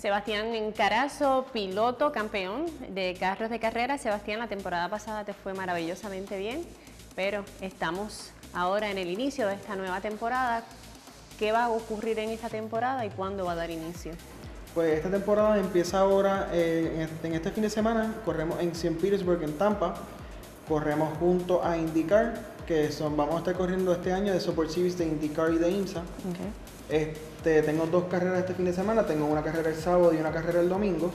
Sebastián Carazo, piloto, campeón de carros de carrera. Sebastián, la temporada pasada te fue maravillosamente bien, pero estamos ahora en el inicio de esta nueva temporada. ¿Qué va a ocurrir en esta temporada y cuándo va a dar inicio? Pues esta temporada empieza ahora, eh, en este fin de semana, corremos en St. Petersburg, en Tampa, corremos junto a IndyCar, que son, vamos a estar corriendo este año de Support Series de IndyCar y de IMSA. Este, tengo dos carreras este fin de semana, tengo una carrera el sábado y una carrera el domingo,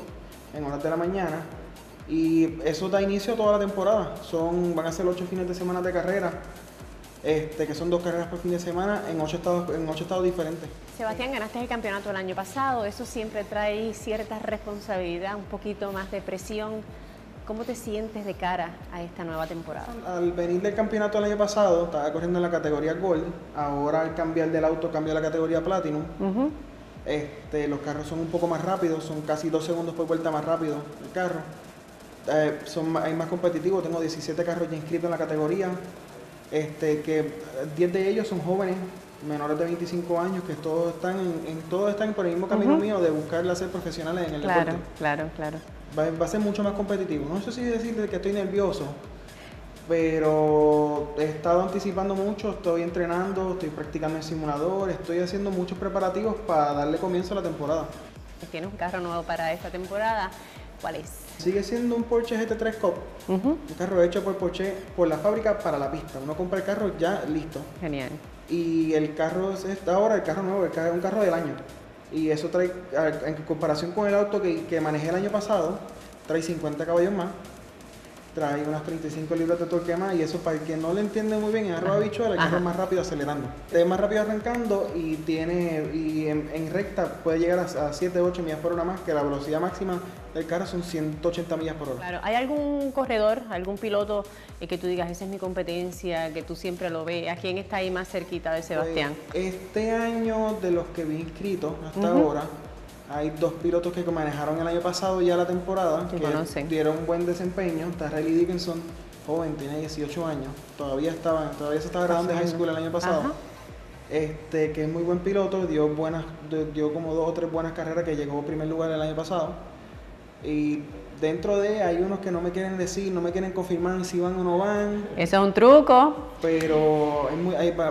en horas de la mañana. Y eso da inicio a toda la temporada. Son, van a ser ocho fines de semana de carrera, este, que son dos carreras por fin de semana en ocho estados, en ocho estados diferentes. Sebastián, ganaste el campeonato el año pasado, eso siempre trae cierta responsabilidad, un poquito más de presión. ¿Cómo te sientes de cara a esta nueva temporada? Al venir del campeonato el año pasado, estaba corriendo en la categoría Gold. Ahora al cambiar del auto, cambia a la categoría Platinum. este, los carros son un poco más rápidos, son casi dos segundos por vuelta más rápido el carro. Eh, son, hay más competitivos, tengo 17 carros ya inscritos en la categoría. Este, que 10 de ellos son jóvenes, menores de 25 años, que todos están, en, todos están por el mismo camino mío de buscar ser profesionales en el claro, deporte. Claro, claro, va, a ser mucho más competitivo. No sé si decirte que estoy nervioso, pero he estado anticipando mucho, estoy entrenando, estoy practicando en simulador, estoy haciendo muchos preparativos para darle comienzo a la temporada. Tienes un carro nuevo para esta temporada. ¿Cuál es? Sigue siendo un Porsche GT3 Cup, un carro hecho por Porsche por la fábrica para la pista. Uno compra el carro ya listo. Genial. Y el carro es ahora el carro nuevo, es un carro del año. Y eso trae, en comparación con el auto que, que manejé el año pasado, trae 50 caballos más, trae unas 35 libras de torque más y eso para el que no le entiende muy bien, es arroba bichuela, el carro es más rápido acelerando. Es más rápido arrancando y tiene y en, recta puede llegar a, 7, 8 millas por hora más, que la velocidad máxima del carro son 180 millas por hora. Claro, ¿hay algún corredor, algún piloto eh, que tú digas, esa es mi competencia, que tú siempre lo ves? ¿A quién está ahí más cerquita de Sebastián? Pues, este año, de los que vi inscritos hasta ahora, hay dos pilotos que manejaron el año pasado ya la temporada, que dieron un buen desempeño. Está Riley Dickinson, joven, tiene 18 años, todavía estaba, todavía se estaba graduando de high school el año pasado. Este, que es muy buen piloto, dio buenas, dio como dos o tres buenas carreras que llegó a primer lugar el año pasado. Y dentro de hay unos que no me quieren decir, no me quieren confirmar si van o no van. Eso es un truco. Pero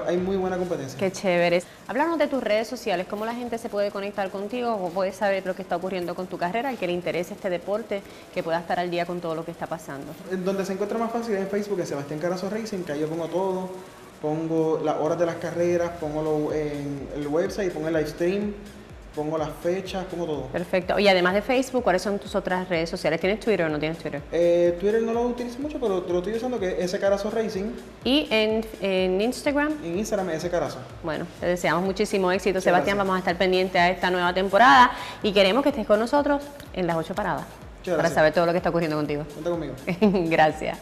hay muy, buena competencia. Qué chévere. Háblanos de tus redes sociales, cómo la gente se puede conectar contigo o puede saber lo que está ocurriendo con tu carrera, el que le interese este deporte, que pueda estar al día con todo lo que está pasando. Donde se encuentra más fácil es en Facebook, Sebastián Carazo Racing, que ahí yo pongo todo, pongo las horas de las carreras, pongo en el website, pongo el live stream pongo las fechas, pongo todo. Perfecto. Y además de Facebook, ¿cuáles son tus otras redes sociales? ¿Tienes Twitter o no tienes Twitter? Eh, Twitter no lo utilizo mucho, pero lo estoy usando que es ese Carazo Racing. ¿Y en, Instagram? En Instagram es ese Carazo. Bueno, te deseamos muchísimo éxito, Sebastián. Vamos a estar pendientes a esta nueva temporada y queremos que estés con nosotros en las ocho paradas para saber todo lo que está ocurriendo contigo. Cuenta conmigo. Gracias.